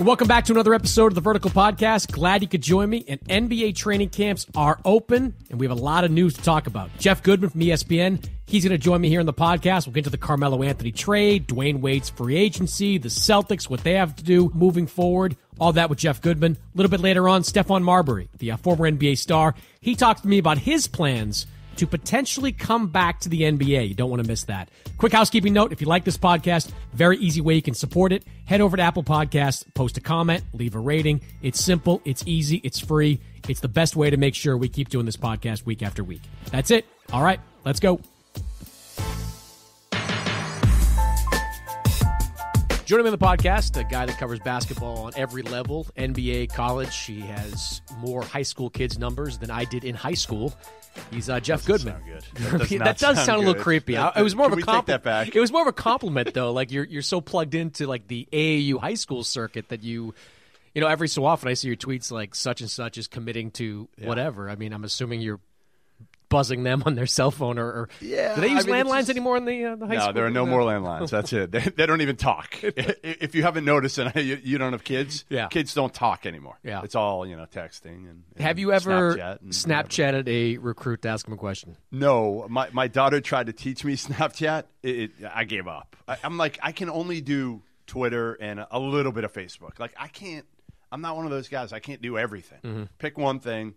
Welcome back to another episode of the Vertical Podcast. Glad you could join me. And NBA training camps are open, and we have a lot of news to talk about. Jeff Goodman from ESPN, he's going to join me here in the podcast. We'll get to the Carmelo Anthony trade, Dwyane Wade's free agency, the Celtics, what they have to do moving forward. All that with Jeff Goodman. A little bit later on, Stephon Marbury, the uh, former NBA star, he talked to me about his plans to potentially come back to the NBA. You don't want to miss that. Quick housekeeping note if you like this podcast, very easy way you can support it. Head over to Apple Podcasts, post a comment, leave a rating. It's simple, it's easy, it's free. It's the best way to make sure we keep doing this podcast week after week. That's it. All right, let's go. Joining me on the podcast, a guy that covers basketball on every level, NBA, college. He has more high school kids numbers than I did in high school. He's uh, Jeff Goodman. sound good. That does, not that does sound, a little creepy. That- it was more of a compliment. that back? It was more of a compliment, though. Like you're you're so plugged into like the AAU high school circuit that you, you know, every so often I see your tweets like such and such is committing to whatever. I mean, I'm assuming you're buzzing them on their cell phone or, or Yeah, Do they use I mean, landlines just- anymore in the, uh, the high No, school? No, there are no more landlines. That's it. They, they don't even talk. if you haven't noticed, and you, you don't have kids, Yeah. kids don't talk anymore. Yeah. it's all you know, texting and. and Have you ever Snapchat Snapchatted a recruit to ask him a question? No, my my daughter tried to teach me Snapchat. It, it, I gave up. I, I'm like, I can only do Twitter and a little bit of Facebook. Like, I can't. I'm not one of those guys. I can't do everything. Mm-hmm. Pick one thing.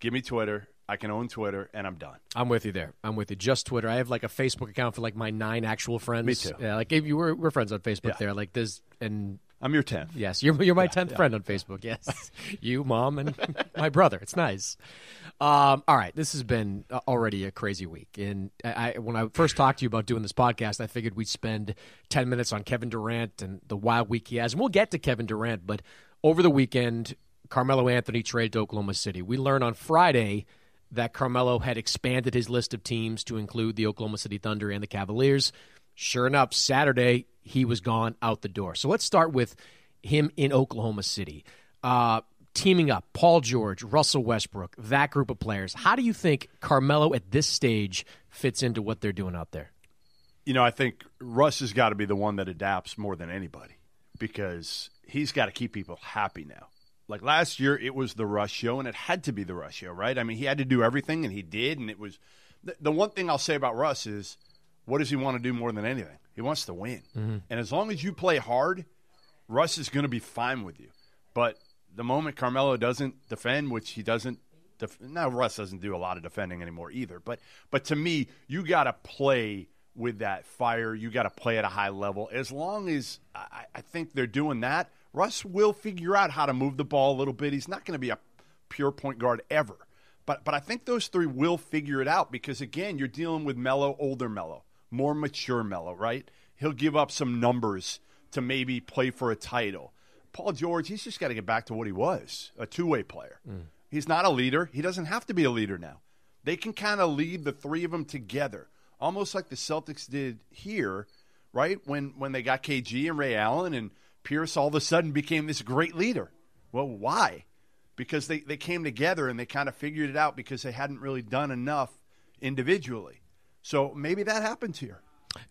Give me Twitter. I can own Twitter, and I'm done. I'm with you there. I'm with you. Just Twitter. I have like a Facebook account for like my nine actual friends. Me too. Yeah, like if you were we're friends on Facebook Yeah. there. Like this and I'm your tenth. Yes, you're you're my tenth friend on Facebook. Yes, you, mom, and my brother. It's nice. Um, all right, this has been uh, already a crazy week, and I, I when I first talked to you about doing this podcast, I figured we'd spend ten minutes on Kevin Durant and the wild week he has, and we'll get to Kevin Durant. But over the weekend, Carmelo Anthony traded to Oklahoma City. We learned on Friday that Carmelo had expanded his list of teams to include the Oklahoma City Thunder and the Cavaliers. Sure enough, Saturday he was gone out the door. So let's start with him in Oklahoma City. Uh, teaming up, Paul George, Russell Westbrook, that group of players. How do you think Carmelo at this stage fits into what they're doing out there? you know, I think Russ has got to be the one that adapts more than anybody because he's got to keep people happy now. Like last year, it was the Russ show, and it had to be the Russ show, right? I mean, he had to do everything, and he did. And it was the, the one thing I'll say about Russ is, what does he want to do more than anything? He wants to win, mm-hmm. and as long as you play hard, Russ is going to be fine with you. But the moment Carmelo doesn't defend, which he doesn't, def- now Russ doesn't do a lot of defending anymore either. But but to me, you got to play with that fire. You got to play at a high level. As long as I, I think they're doing that, Russ will figure out how to move the ball a little bit. He's not going to be a pure point guard ever. But but I think those three will figure it out because again, you're dealing with Melo, older Melo, more mature Melo, right? He'll give up some numbers to maybe play for a title. Paul George, he's just got to get back to what he was, a two-way player. Mm. He's not a leader. He doesn't have to be a leader now. They can kind of lead the three of them together, almost like the Celtics did here, right? When when they got KG and Ray Allen and Pierce all of a sudden became this great leader. Well, why? because they, they came together and they kind of figured it out because they hadn't really done enough individually. So maybe that happens here.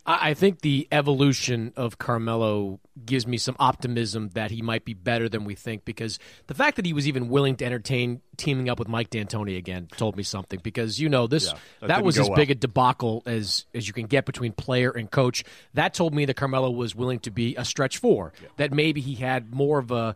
I think the evolution of Carmelo gives me some optimism that he might be better than we think because the fact that he was even willing to entertain teaming up with Mike D'Antoni again told me something because you know this Yeah, that that, was as well. big a debacle as as you can get between player and coach. That told me that Carmelo was willing to be a stretch four. That maybe he had more of a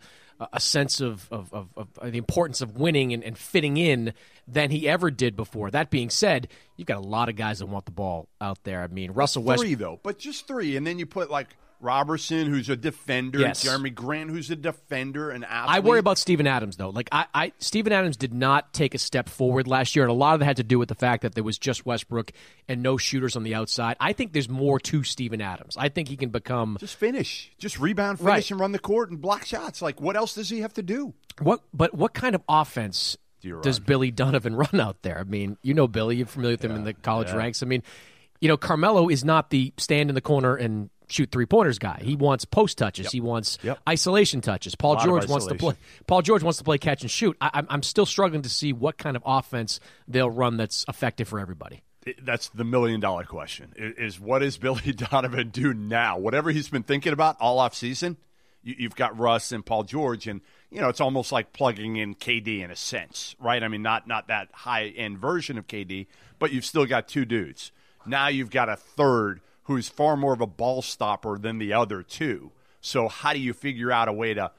a sense of, of, of, of uh, the importance of winning and, and fitting in than he ever did before. That being said, you've got a lot of guys that want the ball out there. I mean, Russell Westbrook. Three, though, but just three. And then you put like Robertson, who's a defender, Yes. Jerami Grant, who's a defender, and. I worry about Steven Adams though. Like I, I Steven Adams did not take a step forward last year, and a lot of that had to do with the fact that there was just Westbrook and no shooters on the outside. I think there's more to Steven Adams. I think he can become Just finish. Just rebound, finish, Right. and run the court and block shots. Like, what else does he have to do? what but what kind of offense Do does? Billy Donovan run out there? I mean, you know Billy, you're familiar with him in the college ranks. I mean, you know, Carmelo is not the stand in the corner and shoot three pointers guy. He wants post touches. He wants Yep. isolation touches. Paul George wants to play. Paul George wants to play catch and shoot. I, I'm, I'm still struggling to see what kind of offense they'll run that's effective for everybody. That's the million dollar question. Is what does Billy Donovan do now? Whatever he's been thinking about all off season, you've got Russ and Paul George, and you know it's almost like plugging in KD in a sense, right? I mean, not not that high end version of KD, but you've still got two dudes. Now you've got a third who's far more of a ball stopper than the other two. So how do you figure out a way to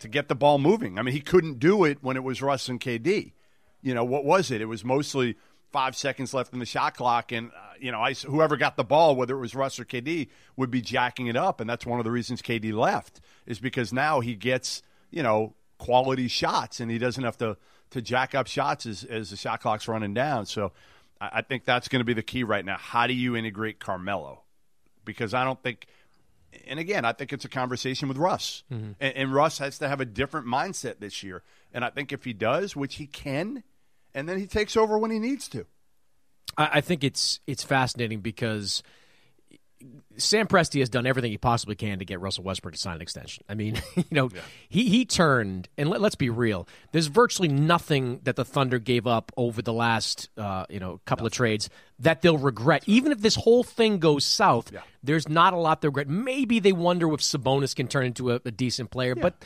to get the ball moving? I mean, he couldn't do it when it was Russ and KD. You know what was it? It was mostly five seconds left in the shot clock, and uh, you know, I, whoever got the ball, whether it was Russ or KD, would be jacking it up, and that's one of the reasons KD left is because now he gets you know quality shots, and he doesn't have to to jack up shots as as the shot clock's running down. So I, I think that's going to be the key right now. How do you integrate Carmelo? Because I don't think. And again, I think it's a conversation with Russ. Mm-hmm. And, and Russ has to have a different mindset this year. And I think if he does, which he can, and then he takes over when he needs to. I think it's it's fascinating because Sam Presti has done everything he possibly can to get Russell Westbrook to sign an extension. I mean, you know, yeah. he he turned, and let, us be real. There's virtually nothing that the Thunder gave up over the last, uh, you know, couple of trades that they'll regret. Even if this whole thing goes south, yeah. there's not a lot they regret. Maybe they wonder if Sabonis can turn into a, a decent player, yeah. but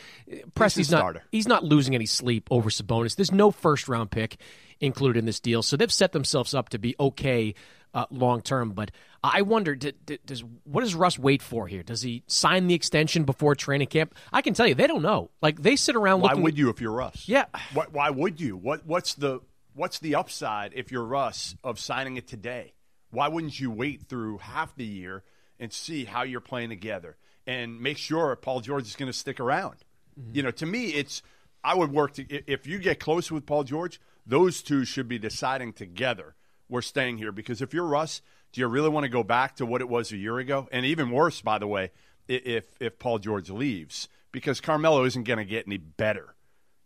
Presti's not. He's not losing any sleep over Sabonis. There's no first round pick included in this deal. So they've set themselves up to be okay uh, long term. But I wonder, does what does Russ wait for here? Does he sign the extension before training camp? I can tell you, they don't know. Like they sit around. Why would you if you're Russ? Yeah. Why, why would you? What What's the What's the upside if you're Russ of signing it today? Why wouldn't you wait through half the year and see how you're playing together and make sure Paul George is going to stick around? Mm-hmm. You know, to me, it's I would work to if you get close with Paul George those two should be deciding together we're staying here because if you're Russ, do you really want to go back to what it was a year ago? And even worse, by the way, if if Paul George leaves because Carmelo isn't going to get any better.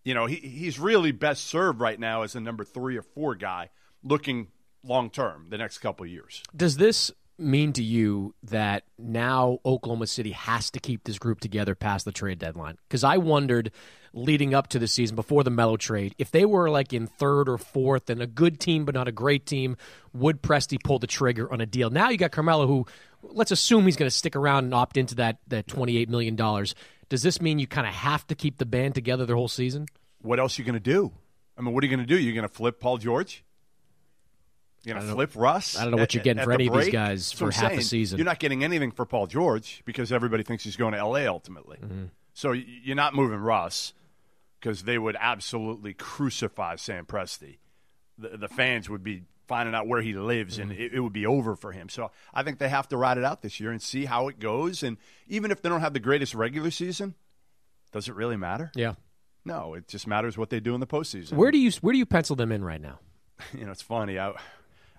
You know, he he's really best served right now as a number 3 or 4 guy looking long term the next couple years. Does this mean to you that now Oklahoma City has to keep this group together past the trade deadline? Because I wondered leading up to the season before the Melo trade, if they were like in third or fourth and a good team but not a great team, would Presti pull the trigger on a deal? Now you got Carmelo, who let's assume he's going to stick around and opt into that that twenty eight million dollars. Does this mean you kind of have to keep the band together the whole season? What else are you going to do? I mean, what are you going to do? You're going to flip Paul George? Going to flip Russ? I don't know what you're getting for any of these guys for half saying. a season. You're not getting anything for Paul George because everybody thinks he's going to L.A. ultimately. Mm-hmm. So you're not moving Russ because they would absolutely crucify Sam Presti. The, the, fans would be finding out where he lives, and mm-hmm. it, it, would be over for him. So I think they have to ride it out this year and see how it goes. And even if they don't have the greatest regular season, does it really matter? Yeah. No, it just matters what they do in the postseason. Where do you where do you pencil them in right now? You know, it's funny. I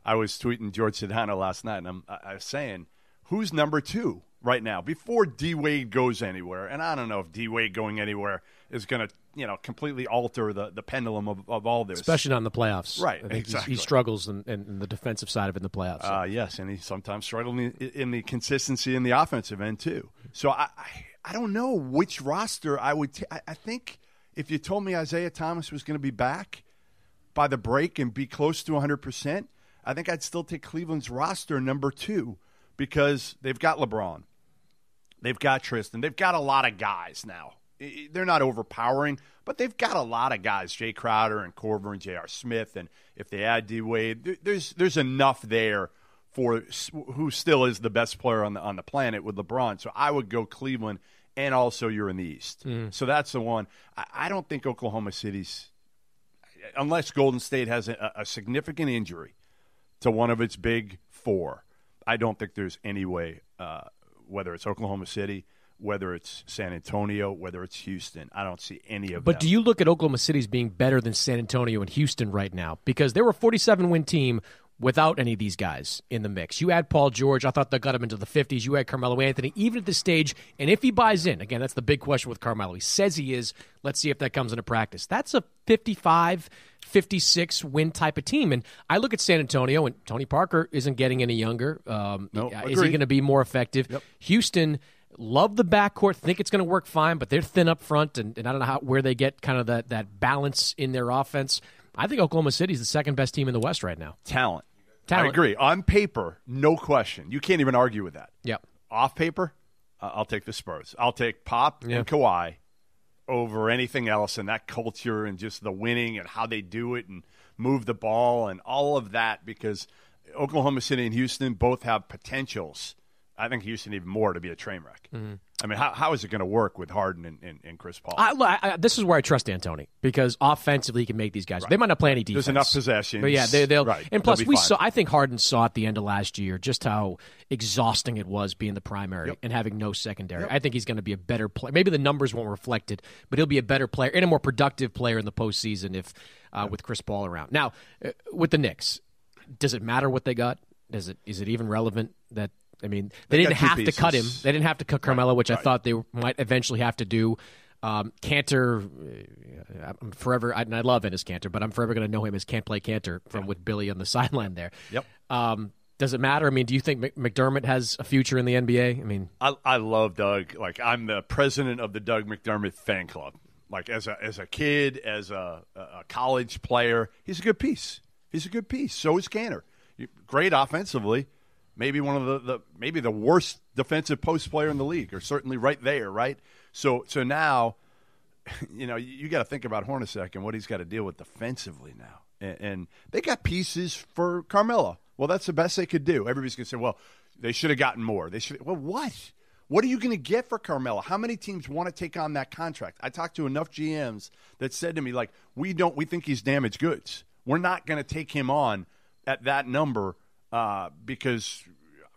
I was tweeting George Sedano last night, and I'm, I was saying, who's number two right now before D Wade goes anywhere? And I don't know if D Wade going anywhere is going to you know completely alter the, the pendulum of, of all this, especially not in the playoffs. Right, exactly. He struggles in, in, the defensive side of it in the playoffs. So. Uh, yes, and he sometimes struggles in, in, the consistency in the offensive end too. So I, I, I don't know which roster I would. T- I, I think if you told me Isaiah Thomas was going to be back by the break and be close to 100 percent I think I'd still take Cleveland's roster number two because they've got LeBron, they've got Tristan, they've got a lot of guys now. They're not overpowering, but they've got a lot of guys: Jae Crowder and Korver and J.R. Smith, and if they add D Wade, there's there's enough there for who still is the best player on the on the planet with LeBron. So I would go Cleveland, and also you're in the East. Mm. So that's the one. I, I, don't think Oklahoma City's, unless Golden State has a, a significant injury, to one of its big four. I don't think there's any way, uh, whether it's Oklahoma City, whether it's San Antonio, whether it's Houston. I don't see any of but them. do you look at Oklahoma City as being better than San Antonio and Houston right now? Because they were a 47 win team without any of these guys in the mix. You add Paul George, I thought that got him into the 50s. You add Carmelo Anthony, even at this stage, and if he buys in, again, that's the big question with Carmelo. He says he is. Let's see if that comes into practice. That's a 55, 56 win type of team. And I look at San Antonio, and Tony Parker isn't getting any younger. Um, no, is he going to be more effective? Yep. Houston. Love the backcourt, think it's going to work fine, but they're thin up front, and, and I don't know how where they get kind of that, that balance in their offense. I think Oklahoma City is the second best team in the West right now. Talent. Talent. I agree. On paper, no question. You can't even argue with that. Yep. Off paper, uh, I'll take the Spurs. I'll take Pop Yeah. and Kawhi over anything else, and that culture and just the winning and how they do it and move the ball and all of that. Because Oklahoma City and Houston both have potentials. I think Houston even more to be a train wreck. Mm-hmm. I mean, how, how is it going to work with Harden and, and, and Chris Paul? I, I, this is where I trust D'Antoni because offensively he can make these guys. They might not play any defense. There's enough possessions. But yeah, they, they'll. Right. And plus, we fine. saw. I think Harden saw at the end of last year just how exhausting it was being the primary Yep. and having no secondary. I think he's going to be a better player. Maybe the numbers won't reflect it, but he'll be a better player and a more productive player in the postseason if uh, with Chris Paul around. Now, uh, with the Knicks, does it matter what they got? Does it? Is it even relevant that? I mean, they, They didn't have to cut him. They didn't have to cut Carmelo, which I thought they might eventually have to do. Um, Kanter, uh, I'm forever, I, and I love Enes Kanter, but I'm forever going to know him as Can't Play Kanter from with Billy on the sideline there. Yep. Um, does it matter? I mean, do you think McDermott has a future in the NBA? I mean, I, I love Doug. Like I'm the president of the Doug McDermott fan club. Like as a as a kid, as a, a college player, he's a good piece. He's a good piece. So is. You- Great offensively. Maybe one of the, the maybe the worst defensive post player in the league, or certainly right there, right? So so now, you know, you, got to think about Hornacek and what he's got to deal with defensively now. And, and they got pieces for Carmelo. Well, that's the best they could do. Everybody's to say, well, they should have gotten more. They should. Well, what? What are you going to get for Carmelo? How many teams want to take on that contract? I talked to enough GMs that said to me, like, we don't, we think he's damaged goods. We're not going to take him on at that number uh, because,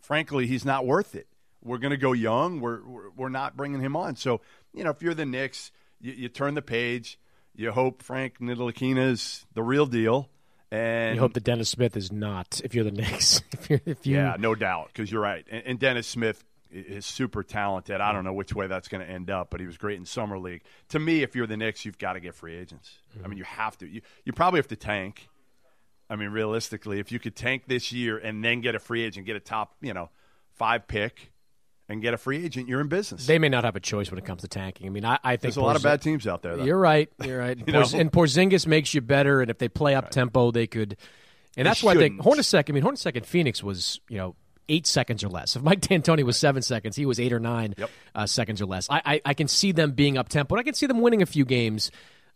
frankly, he's not worth it. We're going to go young. We're, we're we're not bringing him on. So you know, if you're the Knicks, you, you turn the page. You hope Frank Ntilikina is the real deal, and you hope that Dennis Smith is not. If you're the Knicks, if you're, if you, yeah, no doubt, because you're right. And, and Dennis Smith is super talented. I don't know which way that's going to end up, but he was great in summer league. To me, if you're the Knicks, you've got to get free agents. I mean, you have to. You you probably have to tank. I mean, realistically, if you could tank this year and then get a free agent, get a top, you know, five pick, and get a free agent, you're in business. they may not have a choice when it comes to tanking. I mean, I, I think There's a lot of bad teams out there. Though. You're right. You're right. You? Porz- and Porzingis makes you better, and if they play up tempo, they could. And They that's why I think. Hornacek. I mean, Hornacek in Phoenix was you know eight seconds or less. If Mike D'Antoni was seven seconds, he was eight or nine Yep. uh, seconds or less. I, I I can see them being up tempo, and I can see them winning a few games.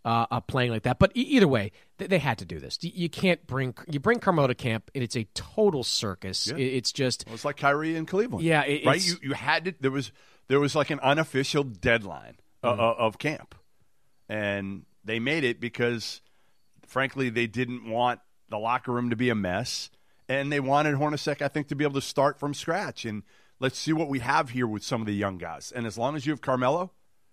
Uh, uh, playing like that, but e- either way, they, had to do this. You, you can't bring you bring Carmelo to camp, and it's a total circus. It- it's just Well, it's like Kyrie in Cleveland. Yeah, it- right. You you had to. There was there was like an unofficial deadline uh, Mm-hmm. uh, of camp, and they made it because, frankly, they didn't want the locker room to be a mess, and they wanted Hornacek, I think, to be able to start from scratch. And let's see what we have here with some of the young guys. And as long as you have Carmelo,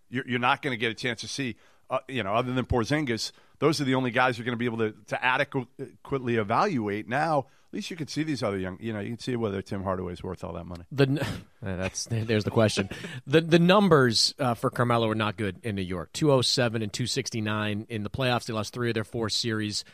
you're, you're not going to get a chance to see. Uh, you know, other than Porzingis, those are the only guys you're going to be able to, to adequately evaluate. Now, at least you can see these other young. You know, you can see whether Tim Hardaway is worth all that money. the that's there's the question. the The numbers uh, for Carmelo are not good in New York. Two hundred seven and two sixty nine in the playoffs. They lost three of their four series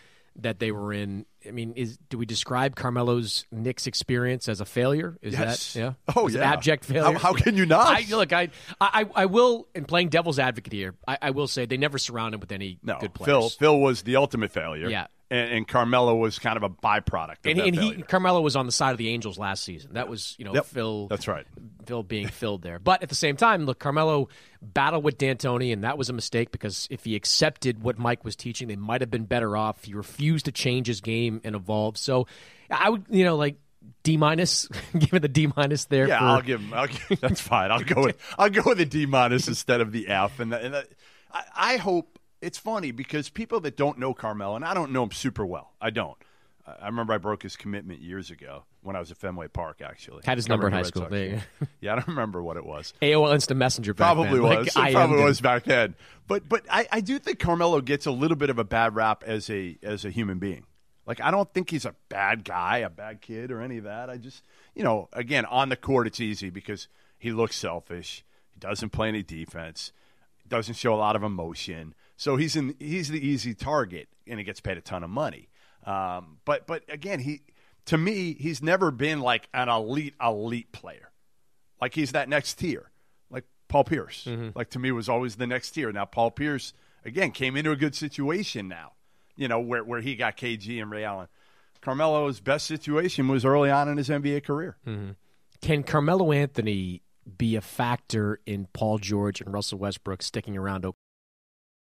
that they were in. I mean, is do we describe Carmelo's Knicks experience as a failure? Is Yes. that yeah? Oh, Is yeah. abject failure. how can you not? I, look, I, I I will in playing devil's advocate here. I, I will say they never surrounded him with any No, good players. Phil. Phil was the ultimate failure. Yeah. And, and Carmelo was kind of a byproduct. Of and, that and he. Carmelo was on the side of the Angels last season. That was you know Yep. Phil. That's right. Phil being filled there. But at the same time, look, Carmelo battled with D'Antoni, and that was a mistake because if he accepted what Mike was teaching, they might have been better off. He refused to change his game and evolve. So I would, you know, like D minus, give it the D minus there. Yeah, for, I'll give him. I'll give, that's fine. I'll go with I'll go with a D minus instead of the F. And, that, and that, I, I hope it's funny because people that don't know Carmelo, and I don't know him super well. I don't. I remember I broke his commitment years ago when I was at Fenway Park. Actually, Had his number in high Red school. There. Yeah, I don't remember what it was. AOL Instant Messenger back Probably then. was. Like, it probably was back then. But but I, I do think Carmelo gets a little bit of a bad rap as a as a human being. Like I don't think he's a bad guy, a bad kid, or any of that. I just you know, again, on the court it's easy because he looks selfish. He doesn't play any defense. Doesn't show a lot of emotion. So he's in he's the easy target and he gets paid a ton of money. Um, but but again, he to me, he's never been like an elite elite player like he's that next tier, like Paul Pierce. Like to me, was always the next tier. Now Paul Pierce again came into a good situation now, you know where where he got KG and Ray Allen. Carmelo's best situation was early on in his NBA career. Can Carmelo Anthony be a factor in Paul George and Russell Westbrook sticking around